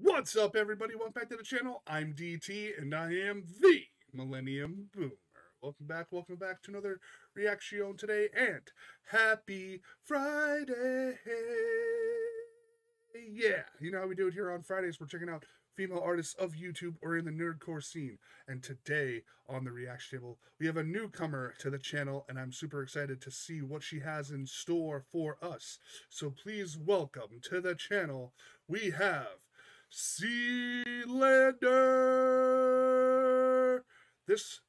What's up, everybody? Welcome back to the channel. I'm DT, and I am the Millennium Boomer. Welcome back, welcome back to another reaction today, and happy Friday! Yeah, you know how we do it here on Fridays. We're checking out female artists of YouTube or in the nerdcore scene. And today on the reaction table, we have a newcomer to the channel, and I'm super excited to see what she has in store for us. So please welcome to the channel, we have Sealander. This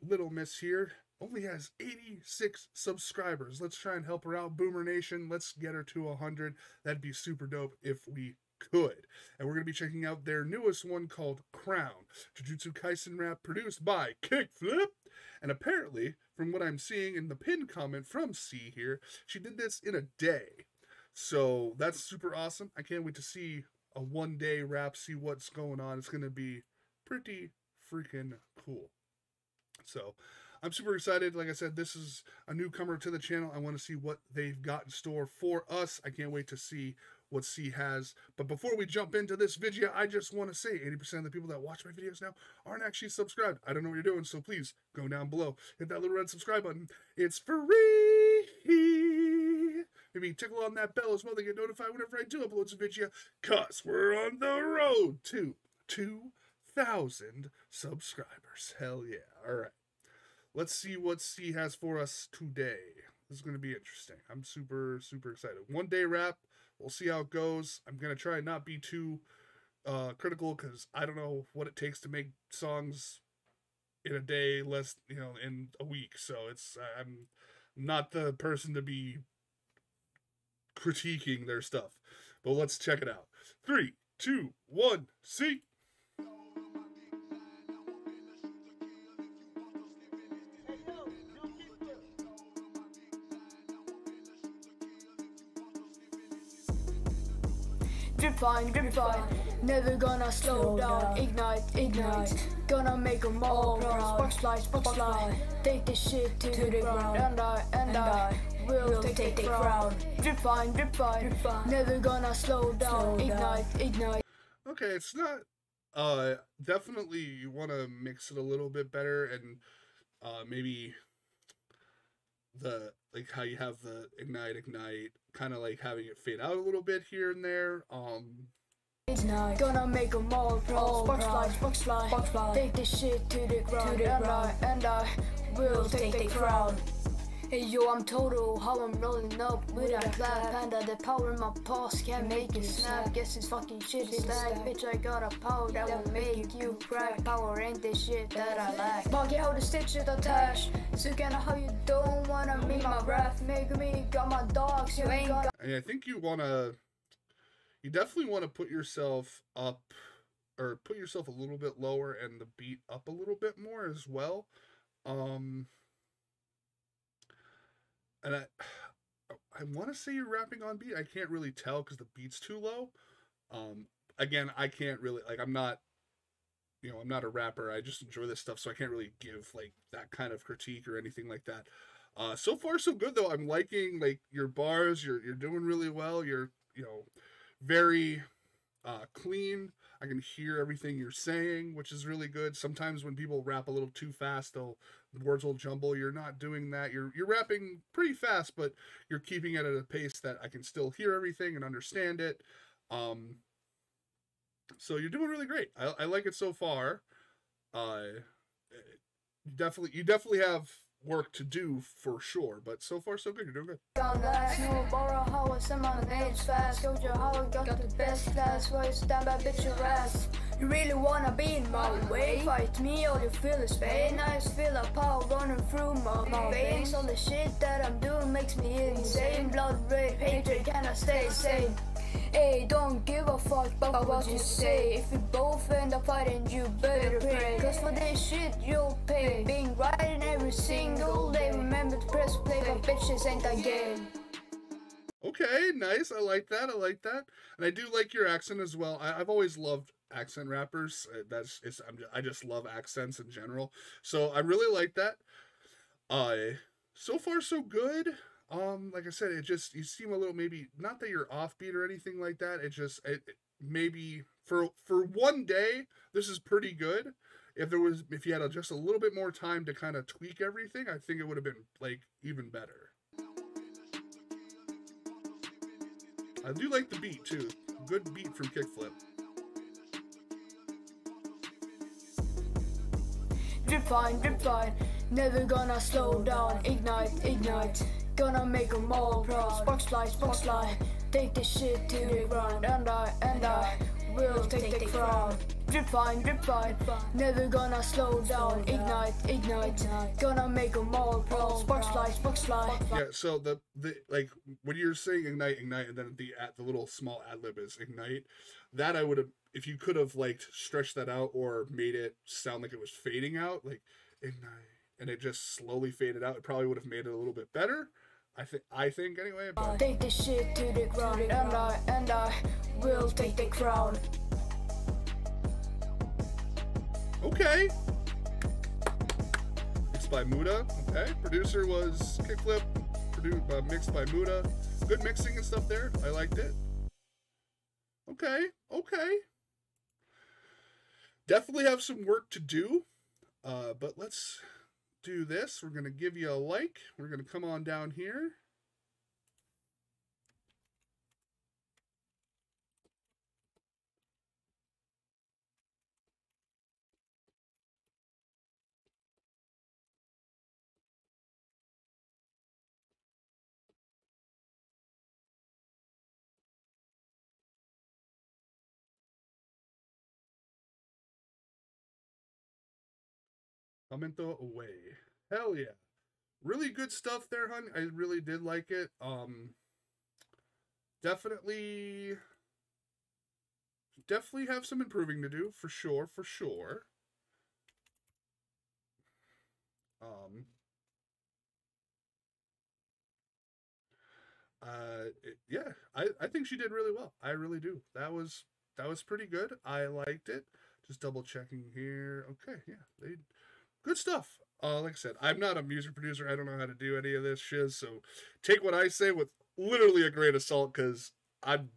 little miss here only has 86 subscribers. Let's try and help her out, Boomer Nation. Let's get her to 100. That'd be super dope if we could. And we're going to be checking out their newest one called Crown, Jujutsu Kaisen rap produced by Kickflip. And apparently, from what I'm seeing in the pinned comment from Sea here, she did this in a day. So that's super awesome. I can't wait to see a one day rap, see what's going on. It's going to be pretty freaking cool. So I'm super excited. Like I said, this is a newcomer to the channel. I want to see what they've got in store for us. I can't wait to see what Sea has. But before we jump into this video, I just want to say 80% of the people that watch my videos now aren't actually subscribed. I don't know what you're doing, so please go down below, hit that little red subscribe button. It's free. Maybe tickle on that bell as well they get notified whenever I do upload some video, cause we're on the road to 2,000 subscribers. Hell yeah. All right. Let's see what Sea has for us today. This is going to be interesting. I'm super, super excited. One day rap. We'll see how it goes. I'm going to try and not be too uh, critical because I don't know what it takes to make songs in a day, less, you know, in a week. So it's, I'm not the person to be critiquing their stuff. But let's check it out. Three, two, one, see. Drip fine, drip fine, never gonna slow down. Ignite, ignite, gonna make them all proud. Sparks fly, sparks fly, take this shit to the ground. And I, and I will take the crown. Drip fine, drip fine, never gonna slow down. Ignite, ignite. Okay, it's not. Uh, definitely you want to mix it a little bit better and uh maybe the like how you have the ignite ignite kind of like having it fade out a little bit here and there um Ignite, gonna make them all proud. Sparks fly, sparks fly, sparks fly, take this shit to the ground. To the and I, and I will take the crown. Hey yo, I'm total, how I'm rolling up with a black panda. The power in my pulse can't make it snap. Guess this fucking shit is lag. Bitch, I got a power that will make you cry. Power ain't the shit that I lack. Buggy how the stitches attached. So kinda how you don't wanna meet my breath. Make me got my dogs, you ain't got. and i think you want to you definitely want to put yourself up or put yourself a little bit lower and the beat up a little bit more as well um and i i want to say you're rapping on beat i can't really tell because the beat's too low. Um again i can't really like i'm not you know i'm not a rapper i just enjoy this stuff so i can't really give like that kind of critique or anything like that. Uh so far so good though i'm liking like your bars you're you're doing really well you're you know very uh clean i can hear everything you're saying which is really good. Sometimes when people rap a little too fast they'll words will jumble. You're not doing that. You're you're rapping pretty fast but you're keeping it at a pace that i can still hear everything and understand it. Um so you're doing really great. I, I like it so far. Uh definitely you definitely have work to do for sure but so far so good. You're doing good You really wanna be in my way? Fight me, all you feel is pain. I just feel a power running through my, my veins. All the shit that I'm doing makes me insane. Blood red, hatred, can I stay sane? Hey, don't give a fuck about what you say. If we both end up fighting, you better pray. Cause for this shit, you'll pay. Being right in every single day. Remember to press play, but bitches ain't that game. Okay, nice. I like that. I like that, and I do like your accent as well. I, I've always loved accent rappers. Uh, That's it's. I'm, I just love accents in general. So I really like that. Uh, so far so good. Um, like I said, it just you seem a little maybe not that you're offbeat or anything like that. It just it, maybe for for one day, this is pretty good. If there was, if you had a, just a little bit more time to kind of tweak everything, I think it would have been like even better. I do like the beat too. Good beat from Kickflip. Drip fine, drip fine, never gonna slow down. Ignite, ignite, gonna make make 'em all proud. Sparks fly, sparks fly, take this shit to the ground. And I, and I will take the crown. Drip fine, drip fine, never gonna slow down. Ignite, ignite, gonna make make 'em all proud. Sparks fly, sparks fly. Yeah, so the the like when you're saying ignite, ignite, and then the at the little small ad lib is ignite. That I would have if you could have like stretched that out or made it sound like it was fading out, like ignite, and it just slowly faded out. It probably would have made it a little bit better. I think I think anyway. But Take this shit to the ground. And I, and I will take the crown. Okay. Mixed by Muda. Okay. Producer was Kickflip. Produced uh, mixed by Muda. Good mixing and stuff there. I liked it. Okay. Okay. Definitely have some work to do. Uh, but let's do this. We're gonna give you a like. We're gonna come on down here. Commento away. Hell yeah. Really good stuff there, hun. I really did like it. Um definitely definitely have some improving to do for sure, for sure. Um uh it- yeah, I I think she did really well. I really do. That was that was pretty good. I liked it. Just double checking here. Okay, yeah. They good stuff. Uh, like I said, I'm not a music producer. I don't know how to do any of this shiz. So take what I say with literally a grain of salt, because I'm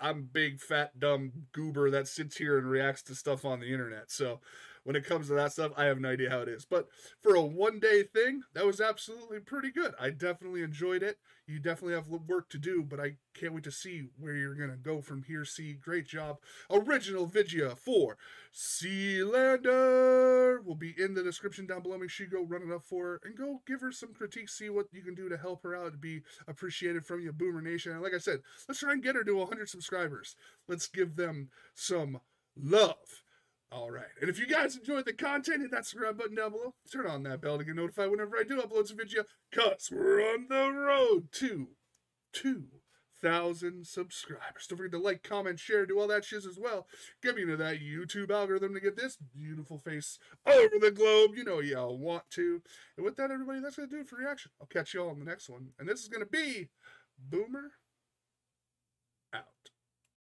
I'm big fat dumb goober that sits here and reacts to stuff on the internet. So when it comes to that stuff, I have no idea how it is. But for a one day thing, that was absolutely pretty good. I definitely enjoyed it. You definitely have work to do, but I can't wait to see where you're gonna go from here. Sea, great job. Original video for Sea Lander will be in the description down below. Make sure you go run it up for her and go give her some critiques. See what you can do to help her out to be appreciated from you, Boomer Nation. And like I said, let's try and get her to 100 subscribers. Let's give them some love. All right. And if you guys enjoyed the content, hit that subscribe button down below. Turn on that bell to get notified whenever I do upload some video. Cause we're on the road to 2,000 subscribers. Don't forget to like, comment, share, do all that shiz as well. Get me into that YouTube algorithm to get this beautiful face all over the globe. You know y'all want to. And with that, everybody, that's gonna do it for reaction. I'll catch y'all on the next one. And this is gonna be Boomer